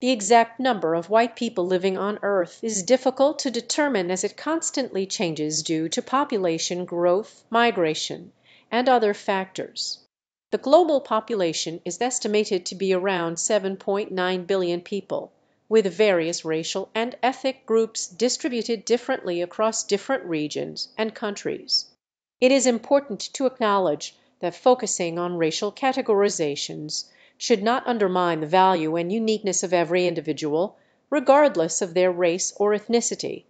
The exact number of white people living on earth is difficult to determine as it constantly changes due to population growth, migration, and other factors. The global population is estimated to be around 7.9 billion people, with various racial and ethnic groups distributed differently across different regions and countries. It is important to acknowledge that focusing on racial categorizations should not undermine the value and uniqueness of every individual, regardless of their race or ethnicity.